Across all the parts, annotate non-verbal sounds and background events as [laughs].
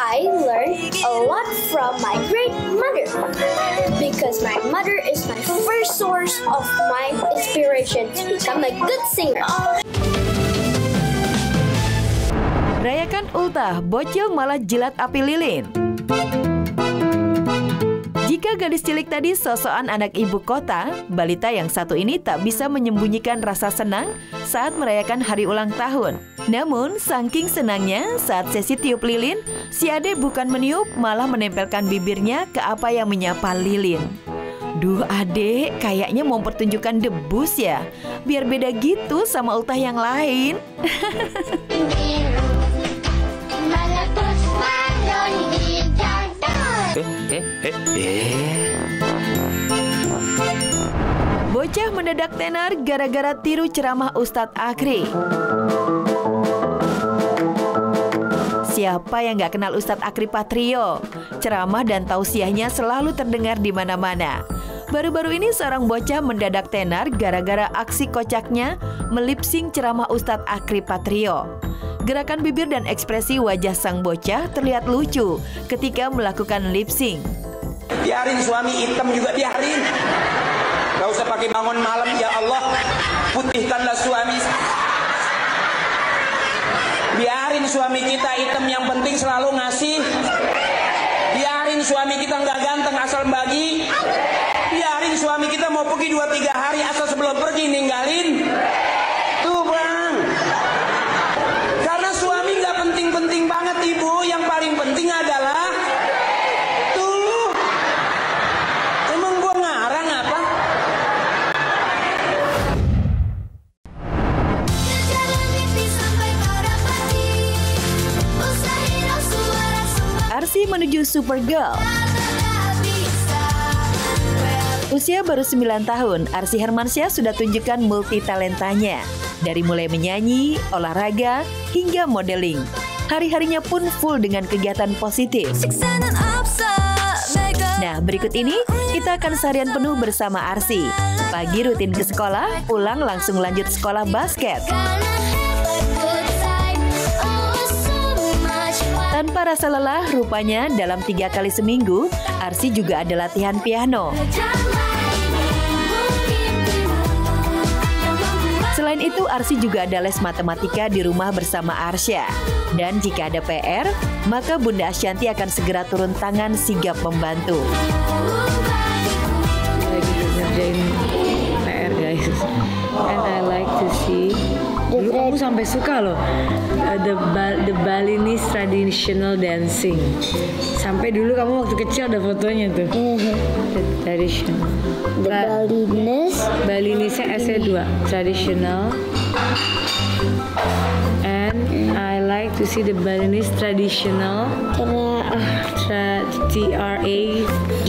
I learned a lot from my great mother because my mother is my first source of my inspiration to become a good singer. Rayakan ultah, bocil malah jilat api lilin. Gadis cilik tadi sosokan anak ibu kota, balita yang satu ini tak bisa menyembunyikan rasa senang saat merayakan hari ulang tahun. Namun, saking senangnya saat sesi tiup lilin, si ade bukan meniup, malah menempelkan bibirnya ke apa yang menyapa lilin. Duh adek, kayaknya mau pertunjukan debus ya. Biar beda gitu sama ultah yang lain. [laughs] Eh, eh. Bocah mendadak tenar gara-gara tiru ceramah Ustadz Akri. Siapa yang gak kenal Ustadz Akri Patrio? Ceramah dan tausiahnya selalu terdengar di mana-mana. Baru-baru ini seorang bocah mendadak tenar gara-gara aksi kocaknya melipsing ceramah Ustadz Akri Patrio. Gerakan bibir dan ekspresi wajah sang bocah terlihat lucu ketika melakukan lip sync. Biarin suami hitam juga biarin. Gak usah pakai bangun malam ya Allah. Putihkanlah suami. Biarin suami kita hitam yang penting selalu ngasih. Biarin suami kita nggak ganteng asal bagi. Biarin suami kita mau pergi dua tiga hari asal sebelum pergi ninggalin. Menuju Supergirl. Usia baru 9 tahun, Arsi Hermansyah sudah tunjukkan multi talentanya. Dari mulai menyanyi, olahraga, hingga modeling. Hari-harinya pun full dengan kegiatan positif. Nah, berikut ini kita akan seharian penuh bersama Arsi. Pagi rutin ke sekolah, pulang langsung lanjut sekolah basket. Tanpa rasa lelah, rupanya dalam tiga kali seminggu, Arsi juga ada latihan piano. Selain itu, Arsi juga ada les matematika di rumah bersama Arsya. Dan jika ada PR, maka Bunda Asyanti akan segera turun tangan sigap membantu. lagi PR guys and I like to see dulu kamu sampai suka loh. Uh, the ba the Balinese traditional dancing. Sampai dulu kamu waktu kecil ada fotonya tuh. The traditional The Ba- Balinese? Balinese SE 2 traditional. And I like to see the Balinese traditional. Tra T R A D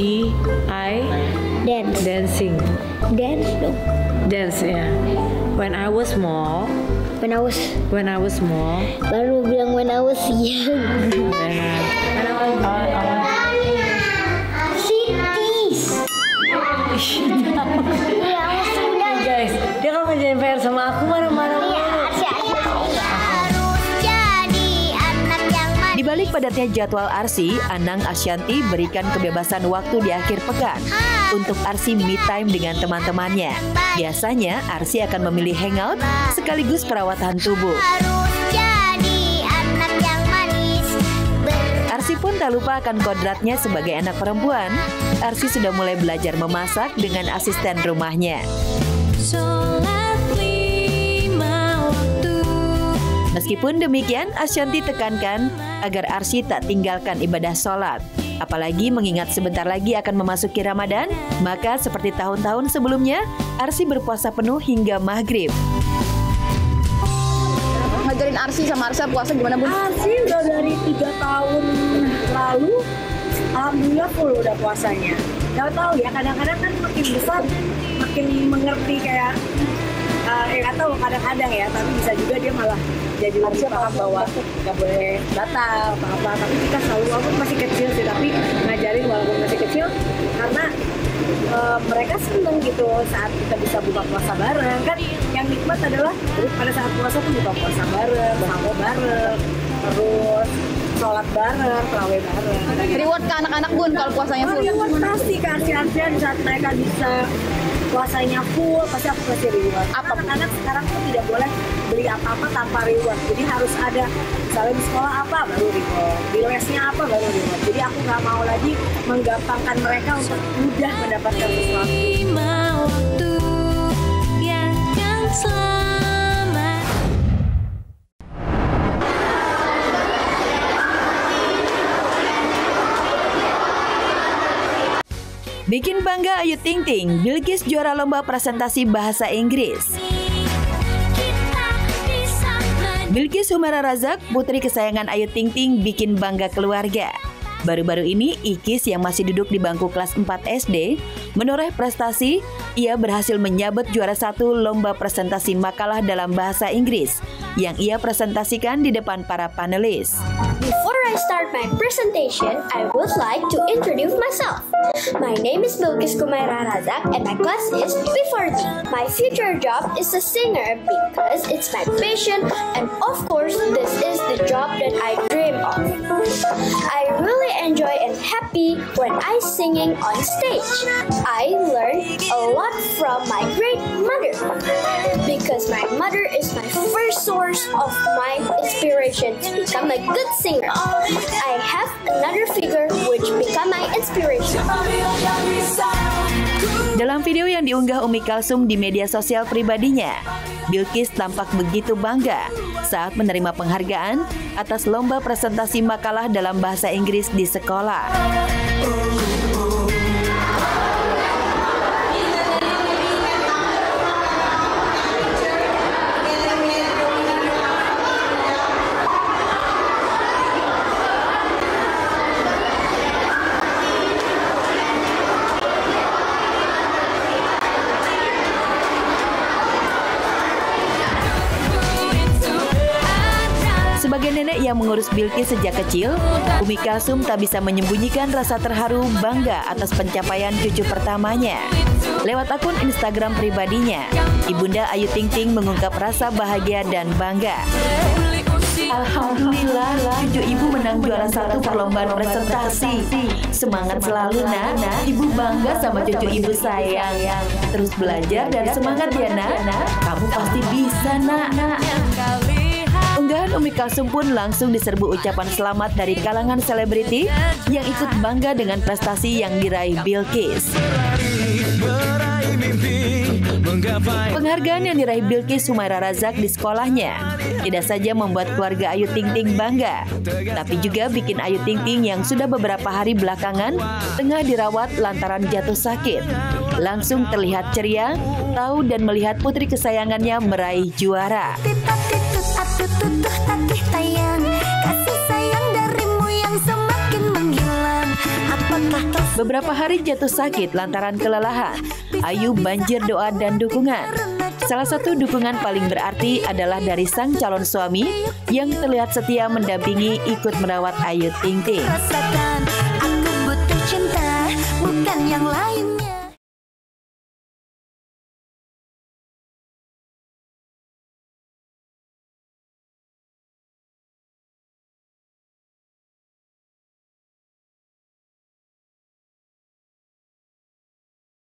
I? Dance. Dancing. Dance dong. dance ya when I was small When I was when I was small. Baru bilang when I was young. when I, when I was I, I was Cities. Ya, sudah. guys. Dia kalau PR sama aku marah-marah Iya, Di balik padatnya jadwal Arsi, Anang Asyanti berikan kebebasan waktu di akhir pekan untuk Arsi me time dengan teman-temannya. Biasanya Arsi akan memilih hangout sekaligus perawatan tubuh. Arsi pun tak lupa akan kodratnya sebagai anak perempuan. Arsi sudah mulai belajar memasak dengan asisten rumahnya. Meskipun demikian, Asyanti tekankan agar Arsi tak tinggalkan ibadah sholat. Apalagi mengingat sebentar lagi akan memasuki Ramadan, maka seperti tahun-tahun sebelumnya, Arsi berpuasa penuh hingga maghrib. ngajarin Arsi sama Arsa puasa gimana bun? Arsi udah dari tiga tahun lalu alhamdulillah full udah puasanya Gak tahu ya kadang-kadang kan makin besar makin mengerti kayak uh, eh nggak tahu kadang-kadang ya tapi bisa juga dia malah jadi lebih paham bahwa nggak boleh batal apa apa tapi kita selalu walaupun masih kecil sih tapi ngajarin walaupun masih kecil karena uh, mereka seneng gitu saat kita bisa buka puasa bareng kan yang nikmat adalah pada saat puasa tuh buka puasa bareng sahur bareng terus sholat bareng, terawih bareng. Reward ke anak-anak bun kalau puasanya Oh, full. reward pasti ke Arsi-Arsian di saat mereka bisa puasanya full, pasti aku kasih reward. Apa? Anak-anak sekarang tuh tidak boleh beli apa-apa tanpa reward. Jadi harus ada, misalnya di sekolah apa, baru reward. Di lesnya apa, baru reward. Jadi aku nggak mau lagi menggampangkan mereka untuk mudah mendapatkan sesuatu. Waktu yang selamat Bikin bangga Ayu Ting Ting, Bilkis juara lomba presentasi bahasa Inggris. Bilkis Humara Razak, putri kesayangan Ayu Ting Ting, bikin bangga keluarga. Baru-baru ini, Ikis yang masih duduk di bangku kelas 4 SD, menoreh prestasi, ia berhasil menyabet juara satu lomba presentasi makalah dalam bahasa Inggris yang ia presentasikan di depan para panelis. Before I start my presentation, I would like to introduce myself. My name is Bilkis Kumaira Razak and my class is B4D. My future job is a singer because it's my passion and of course this is the job that I I really enjoy and happy when I singing on stage. I learn a lot from my great mother because my mother is my first source of my inspiration to become a good singer. I have another figure which become my inspiration. Dalam video yang diunggah Umi Kalsum di media sosial pribadinya, Bilkis tampak begitu bangga saat menerima penghargaan atas lomba presentasi makalah dalam bahasa Inggris di sekolah. Sebagai nenek yang mengurus Bilkis sejak kecil, Umi Kalsum tak bisa menyembunyikan rasa terharu bangga atas pencapaian cucu pertamanya. Lewat akun Instagram pribadinya, Ibunda Ayu Ting Ting mengungkap rasa bahagia dan bangga. Alhamdulillah, cucu ibu menang juara satu perlombaan presentasi. Semangat selalu, nak. Ibu bangga sama cucu ibu sayang. Terus belajar dan semangat ya, nak. Kamu pasti bisa, nak. Unggahan Umi Kalsum pun langsung diserbu ucapan selamat dari kalangan selebriti yang ikut bangga dengan prestasi yang diraih Bilkis. Penghargaan yang diraih Bilkis Sumaira Razak di sekolahnya tidak saja membuat keluarga Ayu Ting Ting bangga, tapi juga bikin Ayu Ting Ting yang sudah beberapa hari belakangan tengah dirawat lantaran jatuh sakit. Langsung terlihat ceria, tahu dan melihat putri kesayangannya meraih juara. Tita titut atut tutuh tatih tayang Kasih sayang darimu yang semakin menghilang Apakah kau Beberapa hari jatuh sakit lantaran kelelahan. Ayu banjir doa dan dukungan. Salah satu dukungan paling berarti adalah dari sang calon suami yang terlihat setia mendampingi ikut merawat Ayu Ting Ting. rasakan Aku butuh cinta Bukan yang lain